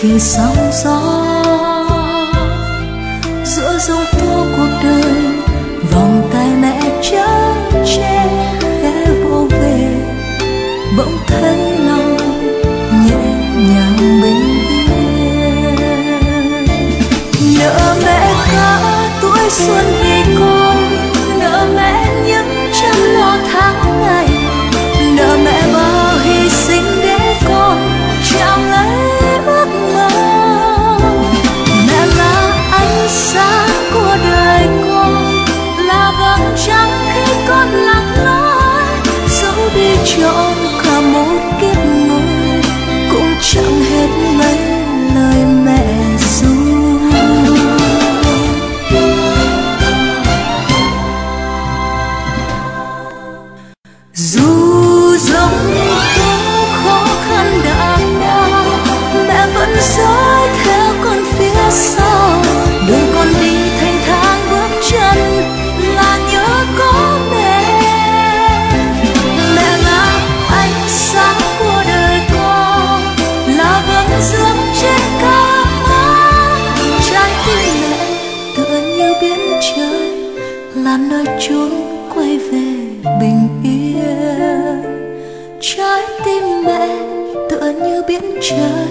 khi sóng gió giữa dòng phố cuộc đời, vòng tay mẹ chở che khẽ vô về. Bỗng thấy lòng nhẹ nhàng bình yên. Nhớ mẹ cả tuổi xuân về yo trốn chốn quay về bình yên. Trái tim mẹ tựa như biển trời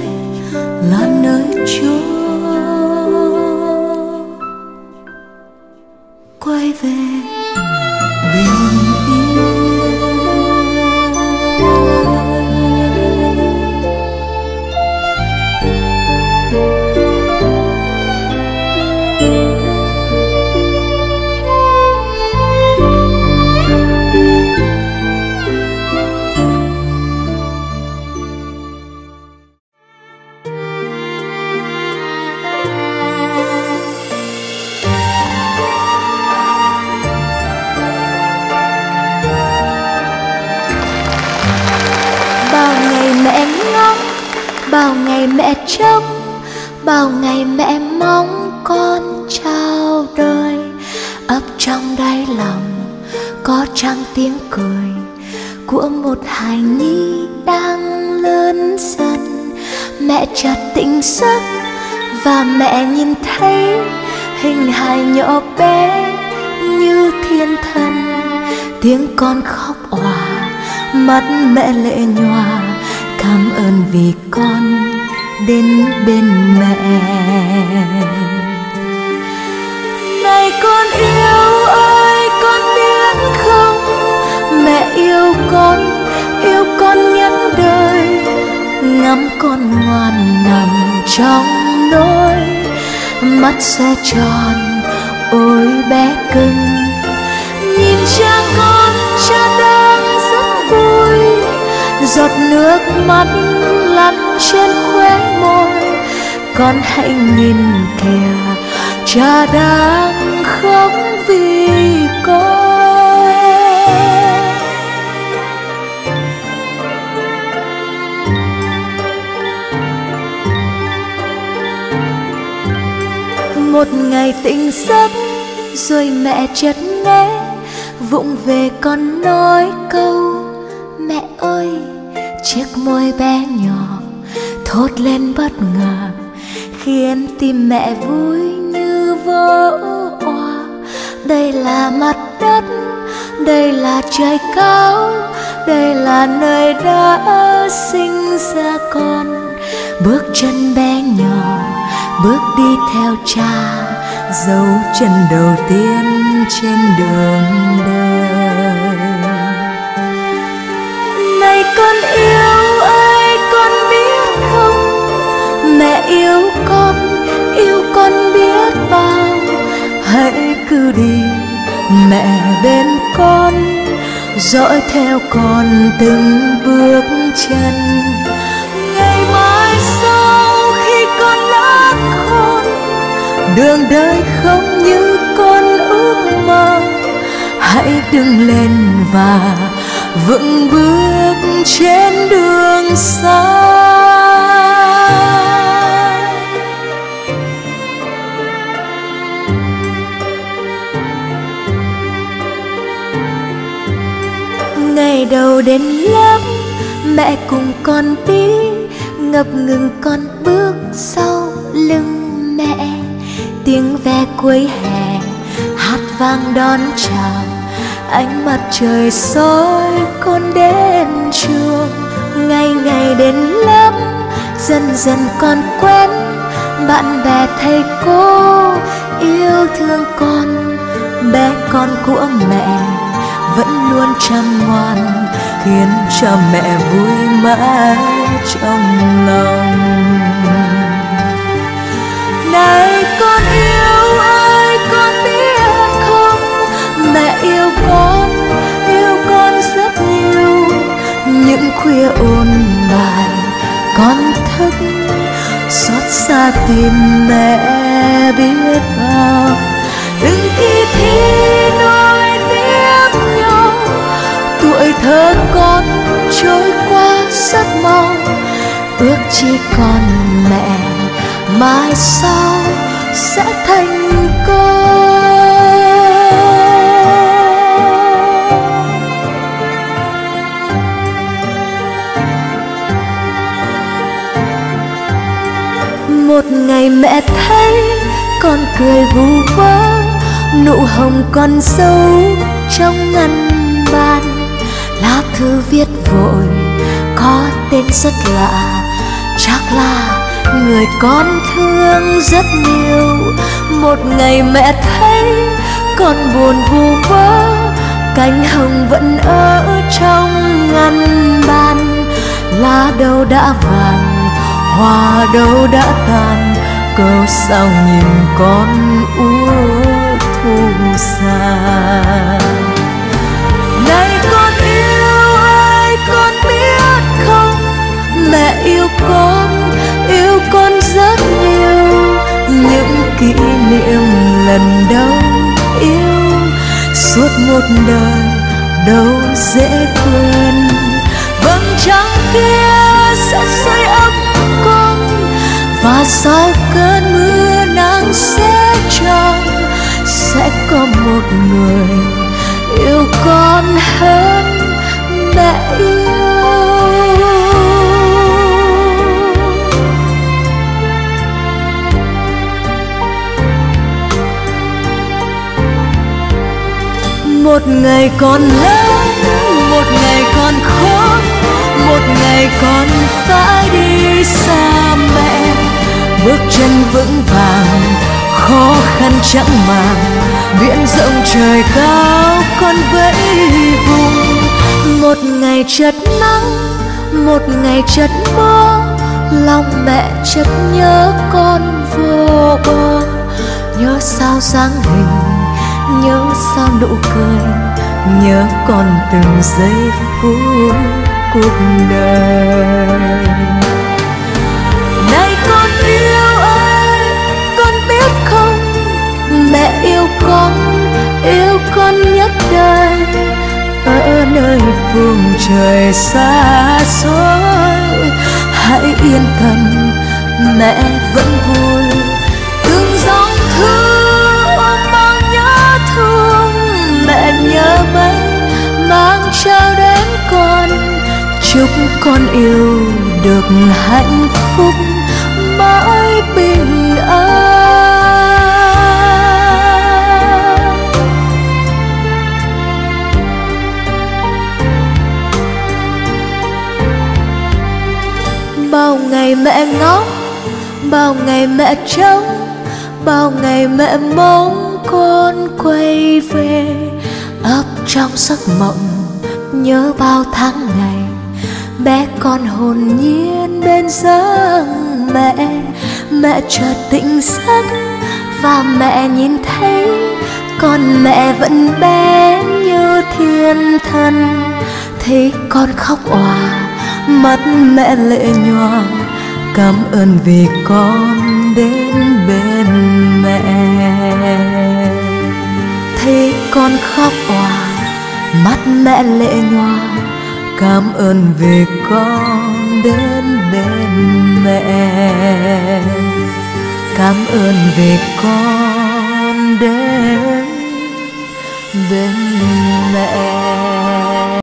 là nơi chốn. Quay về bình yên bao ngày mẹ trông bao ngày mẹ mong con trao đời. Ấp trong đáy lòng có trăng tiếng cười của một hài nhi đang lớn dần. Mẹ chợt tỉnh giấc và mẹ nhìn thấy hình hài nhỏ bé như thiên thần. Tiếng con khóc òa, mắt mẹ lệ nhòa cảm ơn vì con đến bên mẹ. Này con yêu ơi, con biết không? Mẹ yêu con yêu con nhân đời. Ngắm con ngoan nằm trong nỗi mắt sẽ tròn, ôi bé cưng. Nhìn cha con giọt nước mắt lăn trên khóe môi. Con hãy nhìn kìa, cha đang khóc vì con. Một ngày tỉnh giấc, rồi mẹ chợt nghe, vụng về con nói câu chiếc môi bé nhỏ thốt lên bất ngờ, khiến tim mẹ vui như vỡ òa. Đây là mặt đất, đây là trời cao, đây là nơi đã sinh ra con. Bước chân bé nhỏ, bước đi theo cha, dấu chân đầu tiên trên đường đời. Cứ đi, mẹ bên con, dõi theo con từng bước chân. Ngày mai sau khi con lớn khôn, đường đời không như con ước mơ. Hãy đứng lên và vững bước trên đường xa. Ngày đầu đến lớp, mẹ cùng con đi ngập ngừng con bước sau lưng mẹ. Tiếng ve cuối hè, hát vang đón chào, ánh mặt trời soi con đến trường. Ngày ngày đến lớp, dần dần con quen, bạn bè, thầy cô yêu thương con, bé con của mẹ vẫn luôn chăm ngoan, khiến cho mẹ vui mãi trong lòng. Này con yêu ơi con biết không? Mẹ yêu con yêu con rất nhiều. Những khuya ôn bài con thức, xót xa tìm mẹ biết bao. Từng khi thiếu thơ con trôi qua rất mau ước chỉ còn mẹ, mai sau sẽ thành công một ngày mẹ thấy con cười vu vơ, nụ hồng còn sâu trong ngăn viết vội, có tên rất lạ. Chắc là người con thương rất nhiều. Một ngày mẹ thấy con buồn vu vơ, cánh hồng vẫn ở trong ngăn bàn. Lá đâu đã vàng, hoa đâu đã tàn câu sao nhìn con úa thu xa? Mẹ yêu con yêu con rất nhiều. Những kỷ niệm lần đầu yêu, suốt một đời đâu dễ quên. Vầng trăng kia sẽ sưởi ấm con, và sau cơn mưa nắng sẽ tròn sẽ có một ngày còn lớn, một ngày còn khó một ngày còn phải đi xa mẹ. Bước chân vững vàng, khó khăn chẳng màng, biển rộng trời cao, con vẫy vùng. Một ngày chật nắng, một ngày chật mưa, lòng mẹ chợt nhớ con vô bờ. Nhớ sao dáng hình nhớ sao nụ cười, nhớ còn từng giây phút cuộc đời. Này con yêu ơi, con biết không? Mẹ yêu con yêu con nhất đời. Ở nơi phương trời xa xôi, hãy yên tâm, mẹ vẫn vui. Nhớ mấy mang trao đến con. Chúc con yêu được hạnh phúc mãi bình an. Bao ngày mẹ ngóng, bao ngày mẹ trông, bao ngày mẹ mong con quay về ấp trong giấc mộng, nhớ bao tháng ngày. Bé con hồn nhiên bên giấc mẹ mẹ chợt tỉnh giấc và mẹ nhìn thấy con mẹ vẫn bé như thiên thần. Thấy con khóc òa, mắt mẹ lệ nhòa cảm ơn vì con đến bên mẹ con khóc òa mắt mẹ lệ nhòa. Cảm ơn vì con đến bên mẹ. Cảm ơn vì con đến bên mẹ.